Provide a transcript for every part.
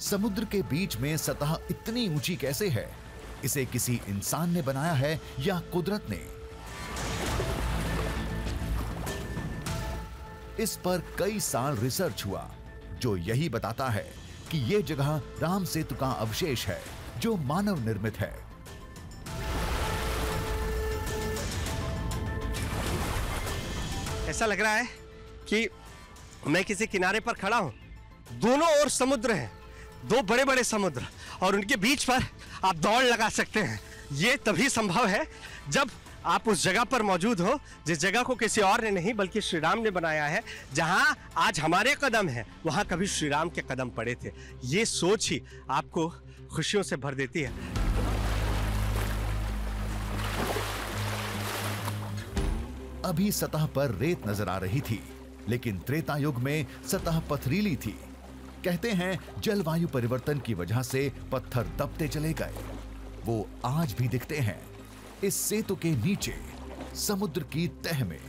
समुद्र के बीच में सतह इतनी ऊँची कैसे है? इसे किसी इंसान ने बनाया है या कुदरत ने? इस पर कई साल रिसर्च हुआ, जो यही बताता है कि यह जगह राम सेतु का अवशेष है, जो मानव निर्मित है। ऐसा लग रहा है कि मैं किसी किनारे पर खड़ा हूँ। दोनों ओर समुद्र है। दो बड़े बड़े समुद्र और उनके बीच पर आप दौड़ लगा सकते हैं। ये तभी संभव है जब आप उस जगह पर मौजूद हो, जिस जगह को किसी और ने नहीं, बल्कि श्री राम ने बनाया है, जहाँ आज हमारे कदम है, वहाँ कभी श्री राम के कदम पड़े थे। ये सोच ही आपको खुशियों से भर देती है। अभी सतह पर रेत नज़र आ रही थी, लेकिन त्रेता युग में सतह पथरीली थी। कहते हैं, जलवायु परिवर्तन की वजह से पत्थर दबते चले गए। वो आज भी दिखते हैं। इस सेतु के नीचे, समुद्र की तह में।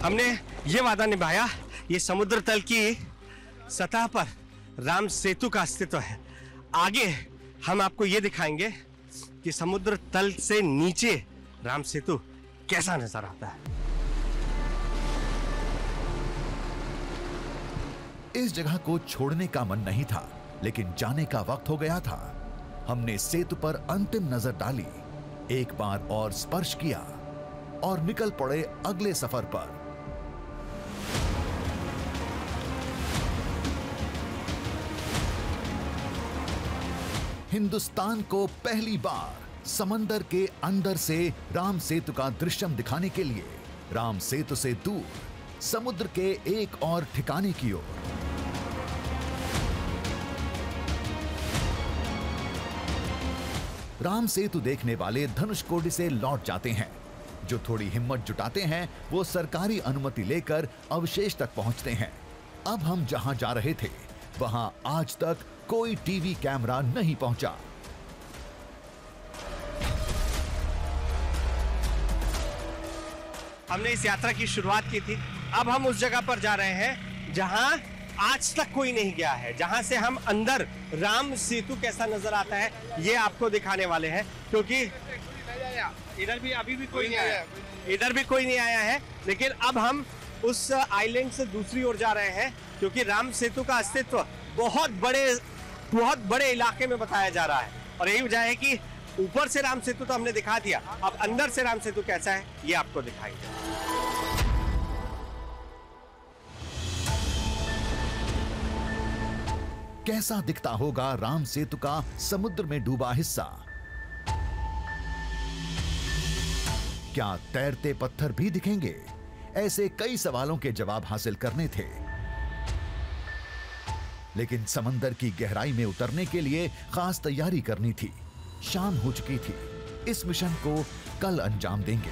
हमने ये वादा निभाया, ये समुद्र तल की सतह पर राम सेतु का अस्तित्व है। आगे हम आपको ये दिखाएँगे कि समुद्र तल से नीचे राम सेतु कैसा नज़र आता है? इस जगह को छोड़ने का मन नहीं था, लेकिन जाने का वक्त हो गया था। हमने सेतु पर अंतिम नज़र डाली, एक बार और स्पर्श किया, और निकल पड़े अगले सफ़र पर। हिंदुस्तान को पहली बार समंदर के अंदर से राम सेतु का दृश्यम दिखाने के लिए। राम सेतु से दूर, समुद्र के एक और ठिकाने की ओर। राम सेतु देखने वाले धनुष धनुषकोडी से लौट जाते हैं। जो थोड़ी हिम्मत जुटाते हैं, वो सरकारी अनुमति लेकर अवशेष तक पहुँचते हैं। अब हम जहाँ जा रहे थे, वहाँ आज तक कोई टीवी कैमरा नहीं पहुँचा। हमने इस यात्रा की शुरुआत की थी। अब हम उस जगह पर जा रहे हैं जहाँ आज तक कोई नहीं गया है जहाँ से हम अंदर राम सेतु कैसा नज़र आता है ये आपको दिखाने वाले हैं क्योंकि इधर भी अभी भी कोई नहीं आया। इधर भी कोई नहीं आया है लेकिन अब हम उस आइलैंड से दूसरी ओर जा रहे हैं क्योंकि राम सेतु का अस्तित्व बहुत बड़े बहुत बड़े इलाके में बताया जा रहा है। और यही वजह है कि ऊपर से राम सेतु तो हमने दिखा दिया। अब अंदर से राम सेतु कैसा है, ये आपको दिखाएँगे। कैसा दिखता होगा राम सेतु का समुद्र में डूबा हिस्सा? क्या तैरते पत्थर भी दिखेंगे? ऐसे कई सवालों के जवाब हासिल करने थे। लेकिन समंदर की गहराई में उतरने के लिए खास तैयारी करनी थी। शाम हो चुकी थी। इस मिशन को कल अंजाम देंगे।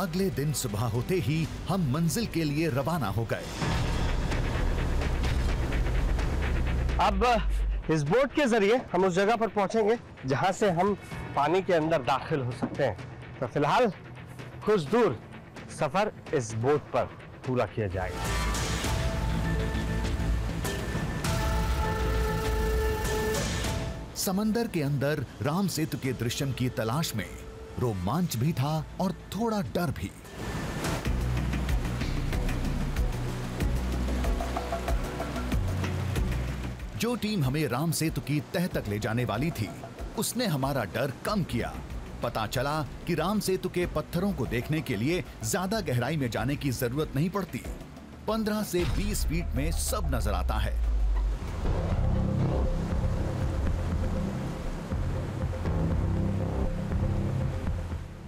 अगले दिन सुबह होते ही हम मंजिल के लिए रवाना हो गए। अब, इस बोट के ज़रिए हम उस जगह पर पहुँचेंगे जहाँ से हम पानी के अंदर दाखिल हो सकते हैं। तो फ़िलहाल, कुछ दूर सफ़र इस बोट पर पूरा किया जाएगा। समंदर के अंदर राम सेतु के दृश्यम की तलाश में रोमांच भी था और थोड़ा डर भी। जो टीम हमें राम सेतु की तह तक ले जाने वाली थी, उसने हमारा डर कम किया। पता चला कि राम सेतु के पत्थरों को देखने के लिए ज़्यादा गहराई में जाने की ज़रूरत नहीं पड़ती। 15 से 20 फीट में सब नज़र आता है।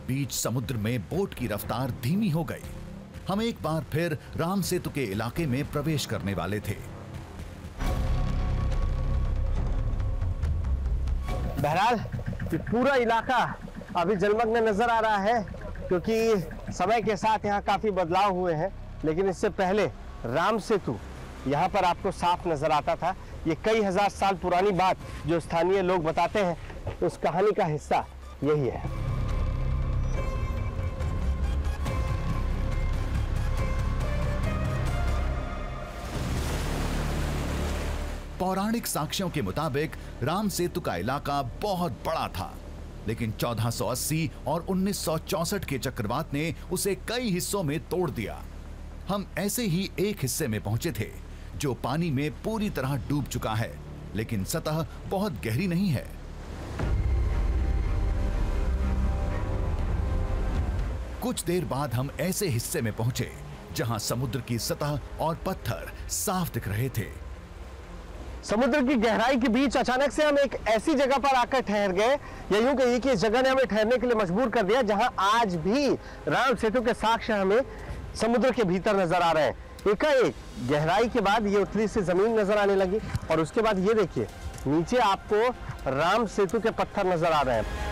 बीच समुद्र में बोट की रफ्तार धीमी हो गई। हम एक बार फिर राम सेतु के इलाके में प्रवेश करने वाले थे। बहरहाल ये पूरा इलाका अभी जलमग्न नज़र आ रहा है, क्योंकि समय के साथ यहाँ काफ़ी बदलाव हुए हैं। लेकिन इससे पहले राम सेतु यहाँ पर आपको साफ़ नज़र आता था। ये कई हज़ार साल पुरानी बात जो स्थानीय लोग बताते हैं, उस कहानी का हिस्सा यही है। पौराणिक साक्ष्यों के मुताबिक, राम सेतु का इलाका बहुत बड़ा था। लेकिन 1480 और 1964 के चक्रवात ने उसे कई हिस्सों में तोड़ दिया। हम ऐसे ही एक हिस्से में पहुँचे थे, जो पानी में पूरी तरह डूब चुका है, लेकिन सतह बहुत गहरी नहीं है। कुछ देर बाद हम ऐसे हिस्से में पहुँचे, जहाँ समुद्र की सतह और पत्थर साफ़ दिख रहे थे। समुद्र की गहराई के बीच अचानक से हम एक ऐसी जगह पर आकर ठहर गए। या यूँ कहिए कि इस जगह ने हमें ठहरने के लिए मजबूर कर दिया, जहाँ आज भी राम सेतु के साक्ष्य हमें समुद्र के भीतर नज़र आ रहे हैं। एकाएक गहराई के बाद ये उथली से ज़मीन नज़र आने लगी और उसके बाद ये देखिए, नीचे आपको राम सेतु के पत्थर नज़र आ रहे हैं।